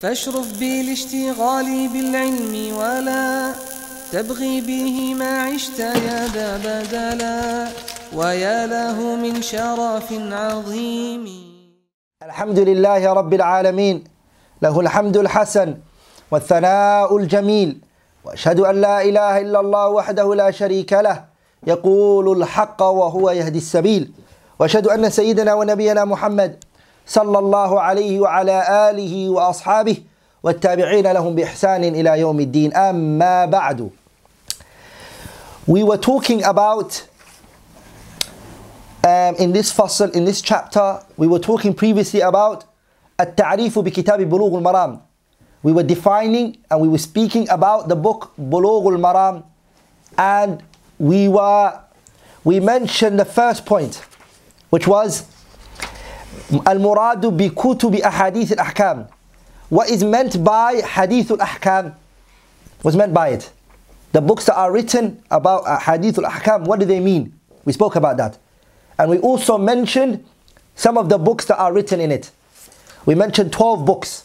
فاشرف بالاشتغال بالعلم ولا تبغي به ما عشت يا ذا بدلا ويا له من شرف عظيم. الحمد لله رب العالمين له الحمد الحسن والثناء الجميل وأشهد أن لا إله إلا الله وحده لا شريك له يقول الحق وهو يهدي السبيل وأشهد أن سيدنا ونبينا محمد صلى الله عليه وعلى اله واصحابه والتابعين لهم باحسان إلى يوم الدين اما بعد We were talking about um, in this fasl, in this chapter, we were talking previously about التعريف بكتاب بلوغ المرام. We were defining and we were speaking about the book بلوغ المرام and we were we mentioned the first point which was المراد بكتب أحاديث الأحكام. What is meant by حديث الأحكام? What's meant by it? The books that are written about Hadith al-Ahkam, what do they mean? We spoke about that. And we also mentioned some of the books that are written in it. We mentioned 12 books.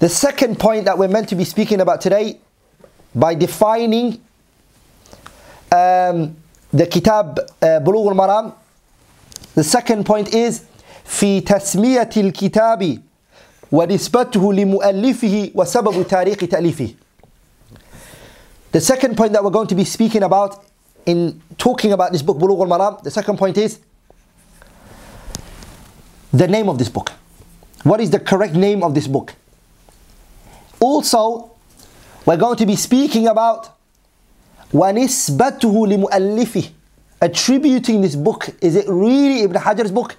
The second point that we're meant to be speaking about today, by defining um, the Kitab uh, Bulugh al-Maram, the second point is في تسمية الكتاب ونسبته لمؤلفه وسبب تاريخ تأليفه. The second point that we're going to be speaking about in talking about this book, Bulugh al-Maram, the second point is the name of this book. What is the correct name of this book? Also, we're going to be speaking about وَنِسْبَتُهُ لِمُؤَلِّفِهِ Attributing this book, is it really Ibn Hajar's book?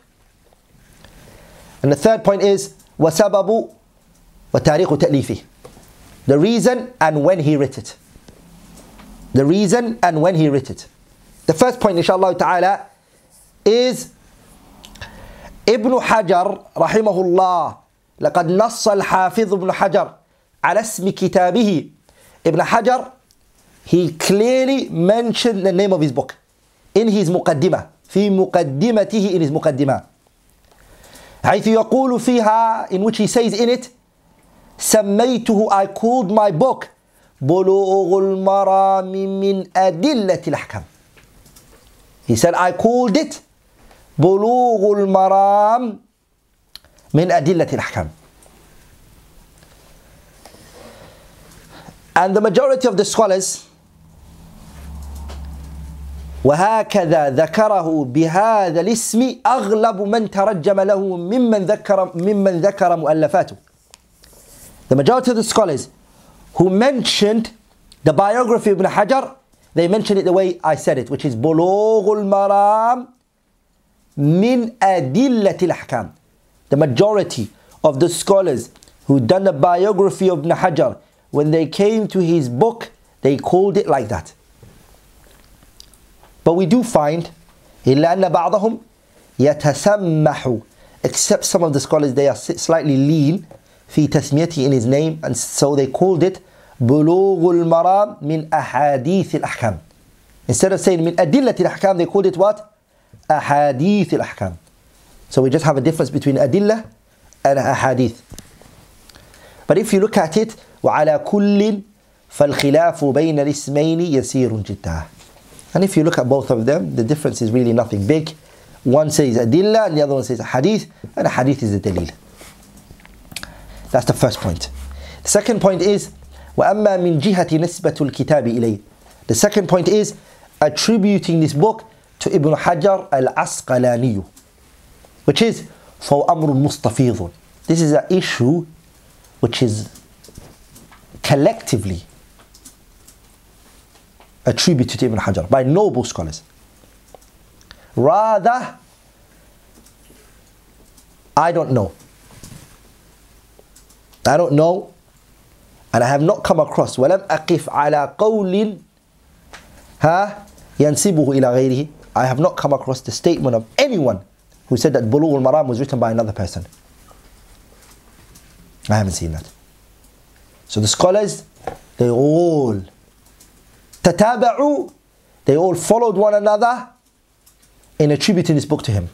And the third point is وَسَبَبُ وَتَارِيخُ تَأْلِيفِهِ The reason and when he wrote it the reason and when he wrote it. The first point, inshallah ta'ala, is Ibn Hajar, rahimahullah, لقد نص الحافظ ابن حجر على اسم كتابه Ibn Hajar, he clearly mentioned the name of his book in his مقدمة في مقدمته in his مقدمة حيث يقول فيها in which he says in it سميته I called my book بلوغ المرام من أدلة الأحكام He said I called it بلوغ المرام من أدلة الأحكام And the majority of the scholars وهكذا ذكره بهذا الاسم أغلب من ترجم له ممن ذكر ممن ذكر مؤلفاته The majority of the scholars who mentioned the biography of Ibn Hajar, they mentioned it the way I said it, which is بلوغ المرام من أدلة الأحكام. The majority of the scholars who done the biography of Ibn Hajar, when they came to his book, they called it like that. But we do find إلا أن بعضهم يتسمح except some of the scholars they are slightly lean في تسميته in his name and so they called it بلوغ المرام من أحاديث الأحكام instead of saying من أدلة الأحكام they called it what أحاديث الأحكام so we just have a difference between أدلة and أحاديث but if you look at it وعلى كل فالخلاف بين الاسمين يسير جدا and if you look at both of them the difference is really nothing big one says أدلة and the other one says أحاديث and أحاديث is a دليل That's the first point. The second point is وأما من جهة نسبة الكتاب إليه. The second point is attributing this book to Ibn Hajar al-Asqalani which is فهو أمر مستفيض. This is an issue which is collectively attributed to Ibn Hajar by noble scholars. Rather, I don't know. I don't know, and I have not come across. وَلَمْ أَقِفْ عَلَى قَوْلٍ ها ينسبه إلى غيره I have not come across the statement of anyone who said that Bulugh al-Maram was written by another person. I haven't seen that. So the scholars, they all تتابعوا, they all followed one another in attributing this book to him.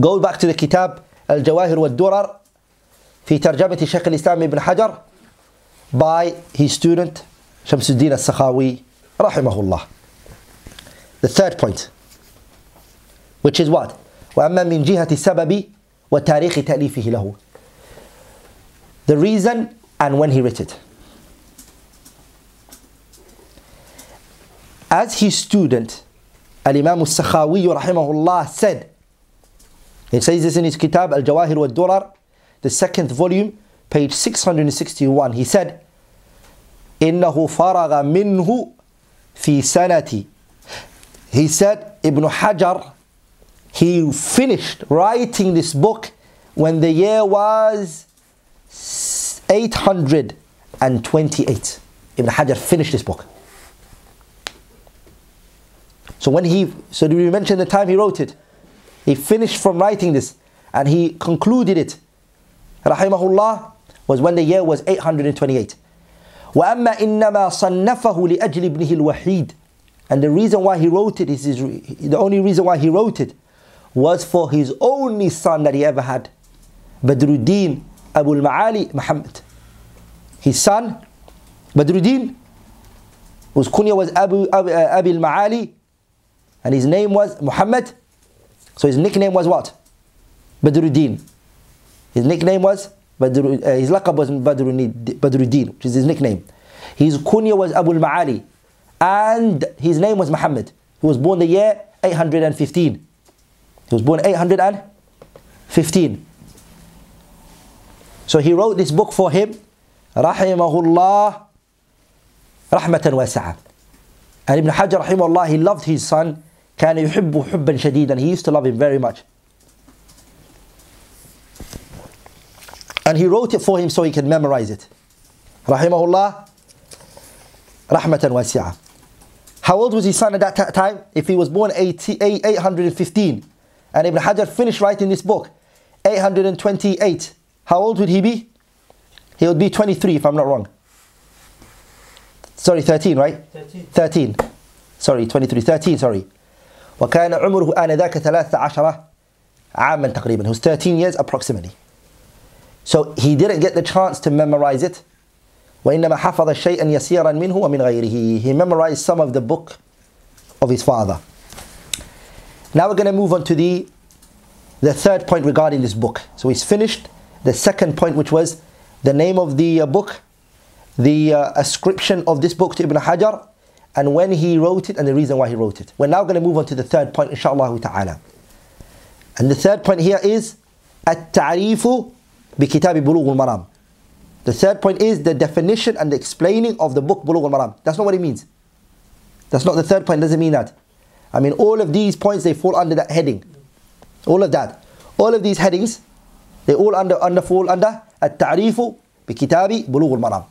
go back to the kitab Al-Jawahir wal-Durar في ترجمة شيخ الإسلام ابن حجر by his student Shamsuddin al-Sakhawi rahimahullah. The third point which is what? وأما من جهة السبب وتاريخ تأليفه له The reason and when he wrote it. As his student, Al-Imam al-Sakhawi rahimahullah said, he says this in his kitab Al-Jawahir wal-Durar, the second volume, page 661. He said, إنه فرغ منه في سنة He said, Ibn Hajar, he finished writing this book when the year was 828. Ibn Hajar finished this book. So when he, so do we mention the time he wrote it? He finished from writing this and he concluded it. Rahimahullah was when the year was 828. وأما إنما صنفه لأجل ابنه الوحيد and the reason why he wrote it is his, the only reason why he wrote it was for his only son that he ever had Badruddin Abu al-Ma'ali Muhammad his son Badruddin whose kunya was Abu, Abu, uh, Abi al-Ma'ali and his name was Muhammad so his nickname was what Badruddin his nickname was Badru, uh, his laqab was Badruddin, which is his nickname. His kunya was Abu al-Ma'ali. And his name was Muhammad. He was born the year 815. He was born 815. So he wrote this book for him, Rahimahullah, Rahmatan wasi'a. And Ibn Hajar, Rahimahullah, he loved his son. كان يحبه حبا شديدا. He used to love him very much. And he wrote it for him so he can memorize it. Rahimahullah, rahmatan wasi'ah. How old was his son at that time? If he was born 80, 815 and Ibn Hajar finished writing this book, 828, how old would he be? He would be 23 if I'm not wrong. Sorry, 13, right? 13. 13. Sorry, 23, 13, sorry. وكان عمره آنذاك 13 عاما تقريبا. He was 13 years approximately. So he didn't get the chance to memorize it. وإنما حفظ شيئا يسيرا منه ومن غيره. He memorized some of the book of his father. Now we're going to move on to the, the third point regarding this book. So he's finished the second point, which was the name of the uh, book, the uh, ascription of this book to Ibn Hajar, and when he wrote it and the reason why he wrote it. We're now going to move on to the third point, inshallah ta'ala. And the third point here is التعريف بكتاب بلوغ المرام. The third point is the definition and the explaining of the book Bulugh al-Maram. That's not what it means. That's not the third point, doesn't mean that. I mean, all of these points, they fall under that heading. All of that. All of these headings, they all under, under fall under التعريف بكتاب بلوغ المرام.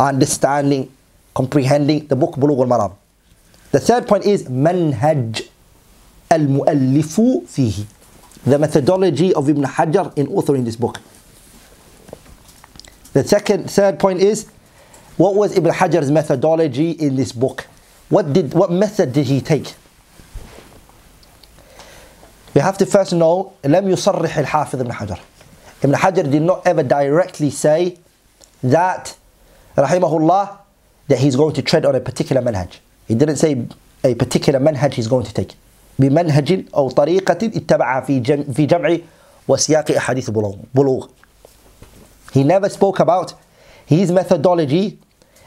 Understanding, comprehending the book Bulugh al-Maram. The third point is منهج المؤلف فيه. The methodology of Ibn Hajar in authoring this book. The second, third point is, what was Ibn Hajar's methodology in this book? What did, what method did he take? We have to first know, لم يصرح الحافظ ابن حجر. Ibn Hajar did not ever directly say that, rahimahullah, that he's going to tread on a particular manhaj. He didn't say a particular manhaj he's going to take. بمنهج أو طريقة اتبعها في جمع, في جمع وسياق أحاديث بلوغ. He never spoke about his methodology,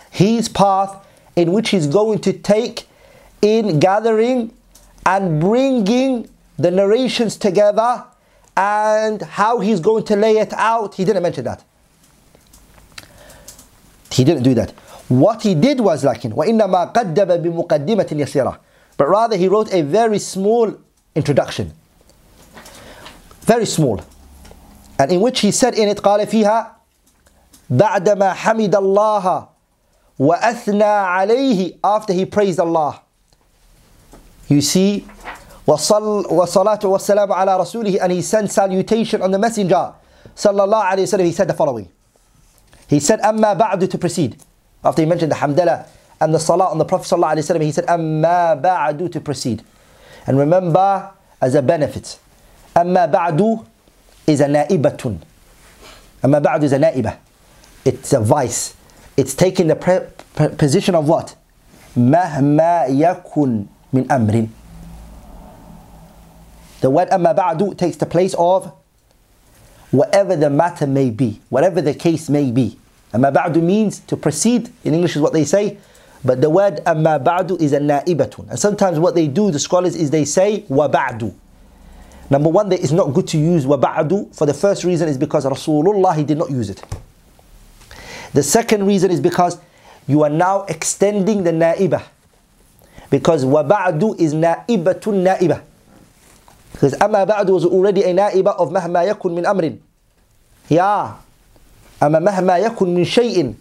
his path in which he's going to take in gathering and bringing the narrations together and how he's going to lay it out. He didn't mention that. He didn't do that. What he did was لكن وإنما قدم بمقدمة يسيرة but rather he wrote a very small introduction very small and in which he said in it قال فيها بعدما حمد الله وأثنى عليه after he praised Allah you see وصل وصلاة والسلام على رسوله and he sent salutation on the messenger صلى الله عليه وسلم he said the following he said أما بعد to proceed After he mentioned the hamdalah and the salah on the Prophet ﷺ, he said, Amma ba'adu to proceed. And remember as a benefit. Amma ba'adu is a na'ibatun. Amma ba'adu is a naiba. It's a vice. It's taking the position of what? Mahma yakun min amrin. The word amma ba'adu takes the place of whatever the matter may be, whatever the case may be. أما بعد means to proceed in English is what they say but the word أما بعد is a نائبة and sometimes what they do the scholars is they say وبعد Number one, that it's not good to use waba'du for the first reason is because Rasulullah he did not use it. The second reason is because you are now extending the na'ibah. Because waba'du is na'ibatun na'ibah. Because amma ba'du was already a na'ibah of mahma yakun min amrin. Yeah. Amma mahma yakun min shay'in.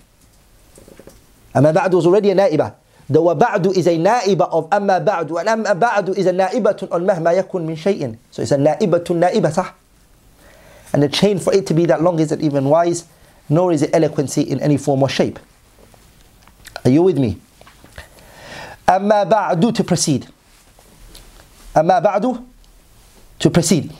Amma ba'du was already a na'ibah. The waba'du is a na'iba of amma ba'du and amma ba'du is a na'ibatun on mahma yakun min shay'in. So it's a na'ibatun na'iba sah. And the chain for it to be that long isn't even wise, nor is it eloquency in any form or shape. Are you with me? Amma ba'du to proceed. Amma ba'du to proceed.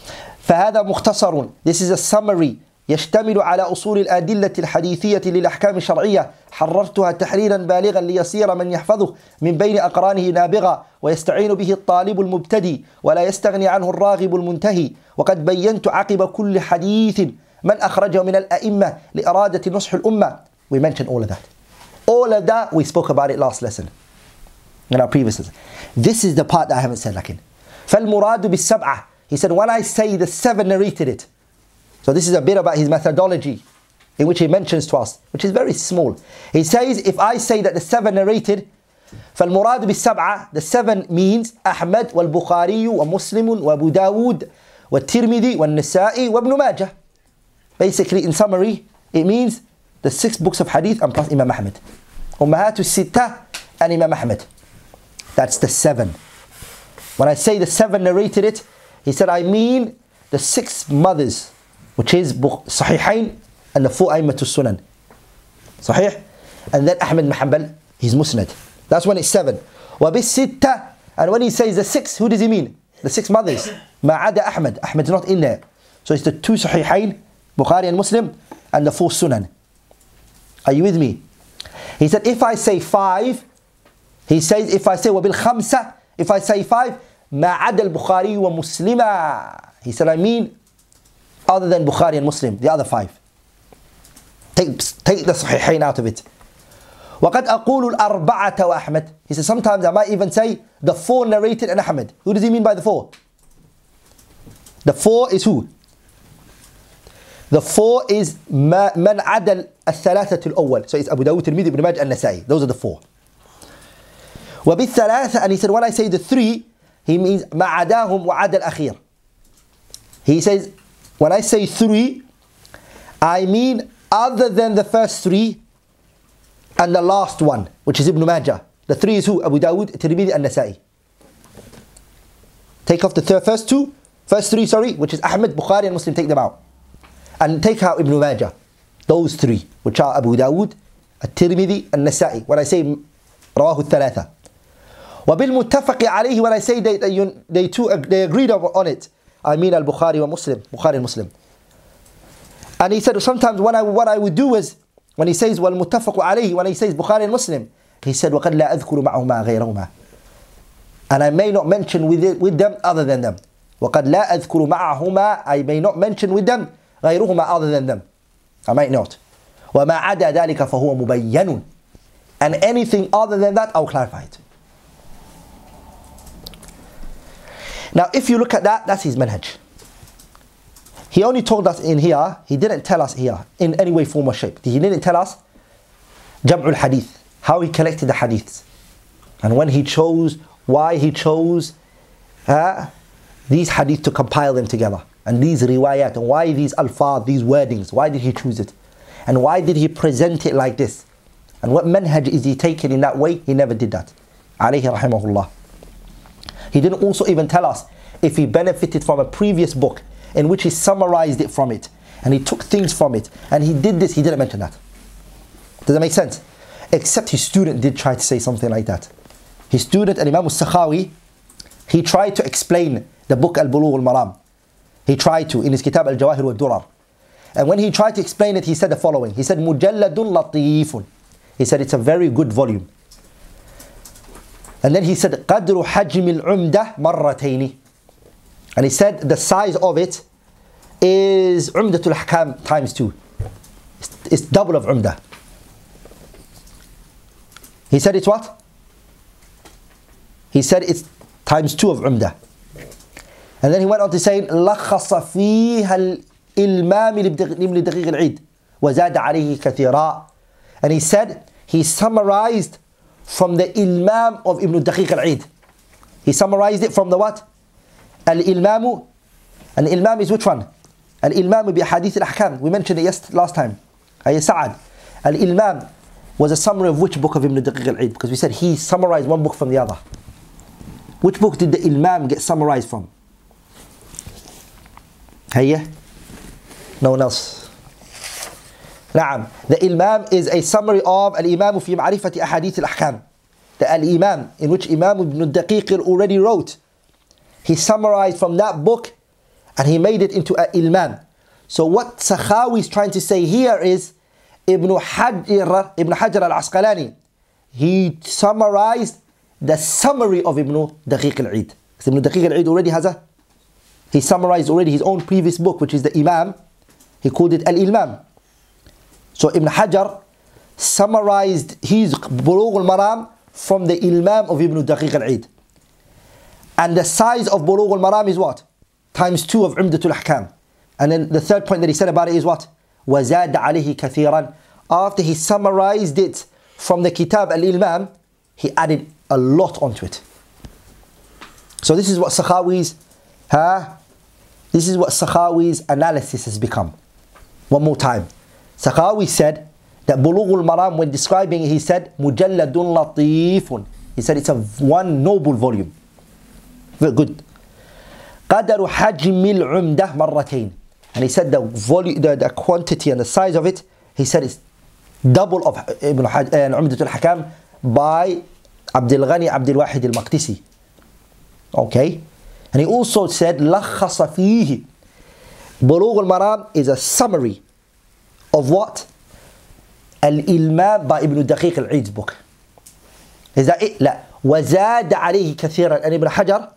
فهذا مختصر This is a summary يشتمل على أصول الأدلة الحديثية للأحكام الشرعية حررتها تحريرا بالغا ليصير من يحفظه من بين أقرانه نابغا ويستعين به الطالب المبتدي ولا يستغني عنه الراغب المنتهي وقد بينت عقب كل حديث من أخرجه من الأئمة لإرادة نصح الأمة We mentioned all of that. All of that, we spoke about it last lesson. In our previous lesson. This is the part that I haven't said لكن. فالمراد بالسبعة He said, when I say the seven narrated it, so this is a bit about his methodology in which he mentions to us, which is very small. He says, if I say that the seven narrated, فالمراد بالسبعة, the seven means أحمد والبخاري ومسلم وأبو داود والترمذي والنسائي وابن ماجه. Basically, in summary, it means the six books of hadith and plus Imam Ahmed. أمهات الستة and Imam Ahmed. That's the seven. When I say the seven narrated it, he said, I mean the six mothers which is and the four Aymatul Sunan. Sahih? And then Ahmed Muhammad, he's Musnad. That's when it's seven. Sitta, and when he says the six, who does he mean? The six mothers. Ma'ada Ahmed. Ahmed's not in there. So it's the two Sahihain, Bukhari and Muslim, and the four Sunan. Are you with me? He said, if I say five, he says, if I say khamsa, if I say five, ma'ada al-Bukhari wa Muslima. He said, I mean other than Bukhari and Muslim, the other five. Take, take the Sahihain out of it. وقد أقول الأربعة وأحمد. He says sometimes I might even say the four narrated and Ahmed. Who does he mean by the four? The four is who? The four is من عدا الثلاثة الأول. So it's Abu Dawud, Tirmidhi, Ibn Majah, and Nasai. Those are the four. وبالثلاثة and he said when I say the three he means ما عداهم الأخير. He says when I say three, I mean other than the first three and the last one, which is Ibn Majah. The three is who? Abu Dawud, Tirmidhi, and Nasa'i. Take off the third, first two, first three, sorry, which is Ahmed, Bukhari, and Muslim, take them out. And take out Ibn Majah. Those three, which are Abu Dawud, Tirmidhi, and Nasa'i. When I say Rawahu Thalatha. وبالمتفق عليه when I say they, they, they, two, they agreed on it I mean al-Bukhari wa Muslim, Bukhari and Muslim. And he said sometimes when I, what I would do is, when he says وَالْمُتَّفَقُ عَلَيْهِ when he says Bukhari and Muslim, he said وَقَدْ لَا أَذْكُرُ مَعَهُمَا غَيْرَهُمَا And I may not mention with, it, with them other than them. وَقَدْ لَا أَذْكُرُ مَعَهُمَا I may not mention with them غَيْرُهُمَا other than them. I might not. وَمَا عَدَى ذَلِكَ فَهُوَ مُبَيَّنٌ And anything other than that, I'll clarify it. Now, if you look at that, that's his manhaj. He only told us in here, he didn't tell us here in any way, form, or shape. He didn't tell us Jam'ul Hadith, how he collected the hadiths, and when he chose, why he chose uh, these hadith to compile them together, and these riwayat, and why these alfaz, these wordings, why did he choose it, and why did he present it like this, and what manhaj is he taking in that way? He never did that. Alayhi rahimahullah. He didn't also even tell us if he benefited from a previous book in which he summarized it from it and he took things from it and he did this, he didn't mention that. Does that make sense? Except his student did try to say something like that. His student, Imam al-Sakhawi, he tried to explain the book Al-Bulugh al-Maram. He tried to, in his kitab Al-Jawahir wal-Durar. And when he tried to explain it, he said the following. He said, Mujalladun latifun. He said, it's a very good volume. And then he said, قَدْرُ حَجْمِ الْعُمْدَةِ مَرَّتَيْنِ And he said, the size of it is Umdatul Ahkam times two. It's, double of Umdah. He said it's what? He said it's times two of Umdah. And then he went on to say, لخص فيها الإلمام لابن دقيق العيد وزاد عليه كثيرا. And he said, he summarized from the Ilmam of Ibn Daqiq al-Eid. He summarized it from the what? Al-Ilmamu. And Ilmam is which one? Al-Ilmam bi Hadith al-Ahkam. We mentioned it last time. Ay Sa'ad. Al-Ilmam was a summary of which book of Ibn Daqiq al-Eid? Because we said he summarized one book from the other. Which book did the Ilmam get summarized from? Hayya? No one else. Naam. The Ilmam is a summary of Al-Imam fi Ma'rifati Ahadith Al-Ahkam. The Al-Imam, in which Imam ibn Daqiqir already wrote. He summarized from that book and he made it into an Ilmam. So what Sakhawi is trying to say here is Ibn Hajar, Ibn al-Asqalani, he summarized the summary of Ibn Daqiq al-Eid. Ibn Daqiq al-Eid already has a, he summarized already his own previous book, which is the Imam. He called it Al-Imam. so Ibn Hajar summarized his Bulugh al-Maram from the Ilmam of Ibn Daqiq al-Eid. And the size of Bulugh al-Maram is what? Times two of Umdatul Ahkam. And then the third point that he said about it is what? وَزَادَ عَلَيْهِ كَثِيرًا After he summarized it from the Kitab al-Ilmam, he added a lot onto it. So this is what Sakhawi's, huh? This is what Sakhawi's analysis has become. One more time. Sakhawi said that Bulughul Maram, when describing he said, Mujalladun latifun. He said it's a one noble volume. Very good. قدر حجم العمدة مرتين. And he said the volume, the, the quantity and the size of it, he said it's double of Ibn Haj, uh, al-Hakam by Abdul Ghani Abdul Wahid al-Maqdisi. Okay? And he also said, لخص فيه. Bulugh al-Maram is a summary of what? Al-Ilmam by Ibn Daqiq al-Eid's book. Is that it? لا. وزاد عليه كثيرا. And Ibn Hajar,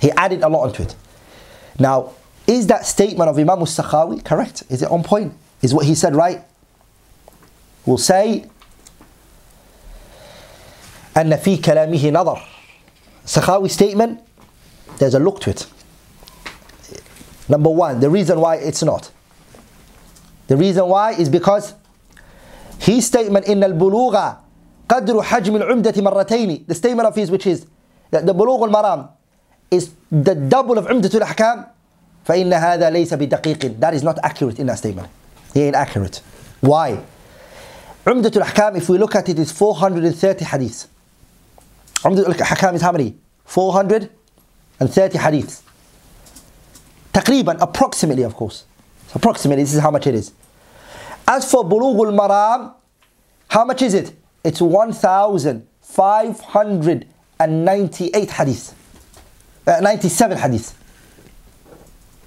he added a lot onto it. Now, is that statement of Imam al-Sakhawi correct? Is it on point? Is what he said right? We'll say, أن في كلامه نظر. Sakhawi's statement, there's a look to it. Number one, the reason why it's not. The reason why is because his statement in al-bulugha قدر حجم العمدة مرتين the statement of his which is that the bulugh al-maram is the double of عمدة الأحكام فإن هذا ليس بدقيق that is not accurate in that statement he ain't accurate why عمدة الأحكام if we look at it is 430 hadiths عمدة الأحكام is how many 430 hadiths تقريبا approximately of course approximately this is how much it is as for Bulugh al-Maram, how much is it? It's 1,598 hadith. Uh, 97 hadith.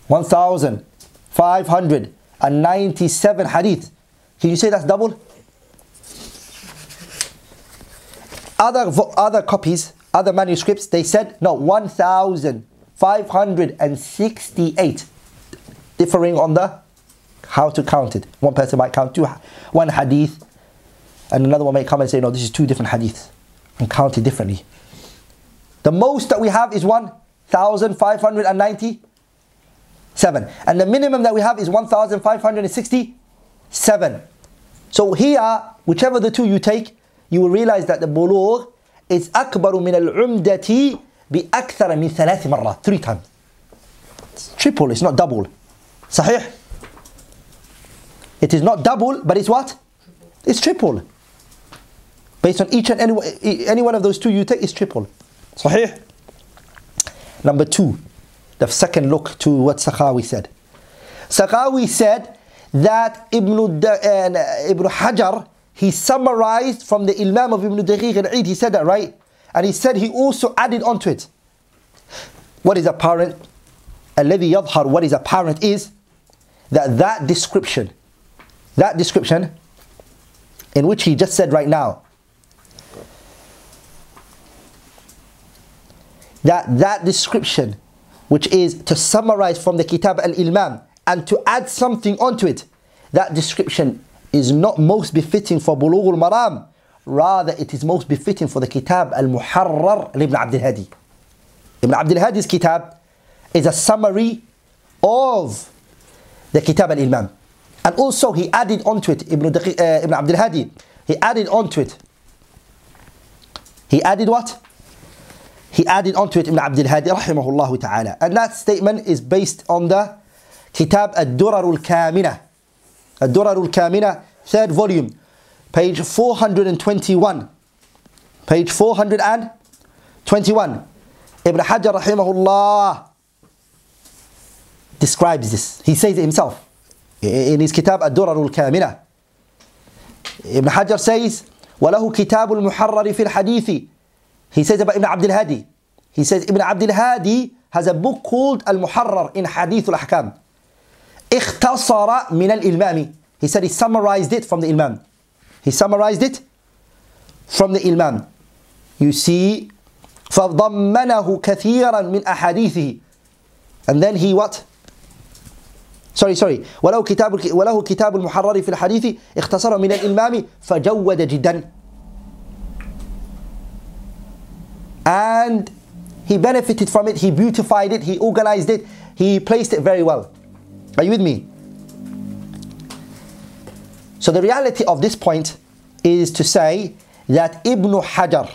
1,597 hadith. Can you say that's double? Other, other copies, other manuscripts, they said, no, 1,568 differing on the how to count it. One person might count two, one hadith, and another one might come and say, no, this is two different hadiths, and count it differently. The most that we have is 1,597, and the minimum that we have is 1,567. So here, whichever the two you take, you will realize that the bulugh is akbaru min al-umdati bi akthar min thalath marra three times. It's triple, it's not double. Sahih? It is not double, but it's what? It's triple. Based on each and any, any one of those two you take, it's triple. Sahih? Number two, the second look to what Sakhawi said. Sakhawi said that Ibn, uh, Ibn Hajar, he summarized from the Ilmam of Ibn Daqiq al-Eid, he said that, right? And he said he also added onto it. What is apparent? الذي يظهر, what is apparent is that that description that description in which he just said right now that that description which is to summarize from the kitab al-ilmam and to add something onto it that description is not most befitting for bulugh al-maram rather it is most befitting for the kitab al-muharrar ibn abd al-hadi ibn abd al-hadi's kitab is a summary of the kitab al-ilmam and also he added onto it ibn, uh, ibn abd al-hadi he added onto it he added what he added onto it Ibn Abdul Hadi rahimahullah ta'ala. And that statement is based on the Kitab Ad-Durar al-Kamina. Ad-Durar al-Kamina, third volume, page 421. Page 421. Ibn Hajar rahimahullah describes this. He says it himself in his Kitab Ad-Durar al-Kamina. Ibn Hajar says, وله كتاب المحرر في الحديث he says about Ibn Abdul Hadi. He says Ibn Abdul Hadi has a book called Al-Muharrar in Hadith al-Ahkam. اختصر من الإلمام. He said he summarized it from the Imam. He summarized it from the Imam. You see, فضمنه كثيرا من أحاديثه. And then he what? Sorry, sorry. وله كتاب وله كتاب المحرر في الحديث اختصر من الإمام فجود جدا. and he benefited from it, he beautified it, he organized it, he placed it very well. Are you with me? So the reality of this point is to say that Ibn Hajar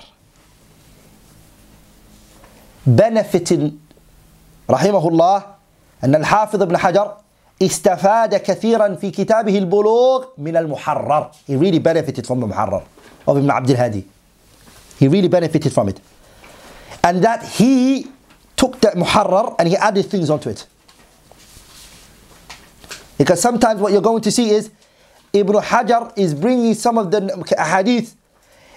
benefited رحمه الله أن الحافظ ابن حجر استفاد كثيرا في كتابه البلوغ من المحرر he really benefited from the محرر of Ibn Abdul Hadi he really benefited from it and that he took the muharrar and he added things onto it. Because sometimes what you're going to see is Ibn Hajar is bringing some of the hadith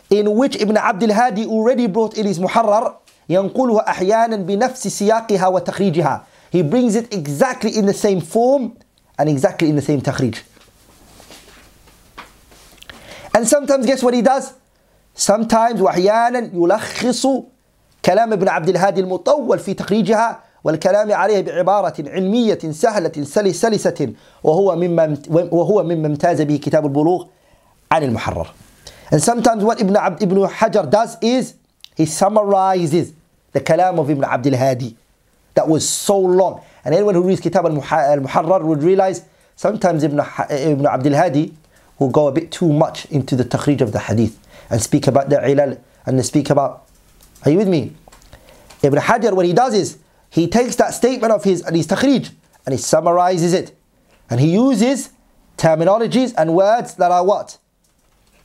in which Ibn Abdul Hadi already brought in his muharrar ينقلها أحيانا بنفس سياقها وتخريجها He brings it exactly in the same form and exactly in the same takhrij. And sometimes guess what he does? Sometimes وأحيانا يلخص كلام ابن عبد الهادي المطول في تخريجها والكلام عليه بعبارة علمية سهلة سلسة وهو مما وهو مما امتاز به كتاب البلوغ عن المحرر. And sometimes what Ibn, Abd, Ibn Hajar does is he summarizes the kalam of Ibn Abdul Hadi that was so long. And anyone who reads Kitab al-Muharrar would realize sometimes Ibn, Ibn Abdul Hadi will go a bit too much into the takhrij of the hadith and speak about the ilal and speak about are you with me? Ibn Hajar, what he does is, he takes that statement of his and his takhrij and he summarizes it. And he uses terminologies and words that are what?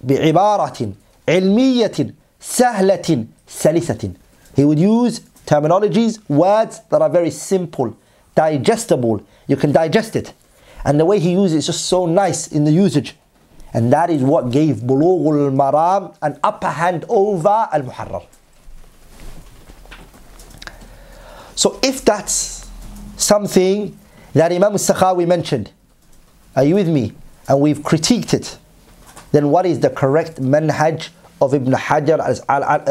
بعبارة علمية سهلة سلسة. He would use terminologies, words that are very simple, digestible. You can digest it. And the way he uses it is just so nice in the usage. And that is what gave Bulugh al-Maram an upper hand over al-Muharrar. So if that's something that Imam al-Sakhawi mentioned, are you with me? And we've critiqued it, then what is the correct manhaj of Ibn Hajar,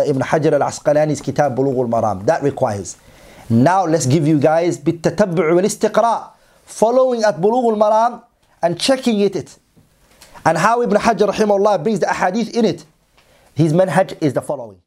Ibn Hajar al-Asqalani's Kitab Bulugh al-Maram? That requires. Now let's give you guys بالتتبع والاستقراء following at Bulugh al-Maram and checking it. And how Ibn Hajar rahimahullah brings the ahadith in it. His manhaj is the following.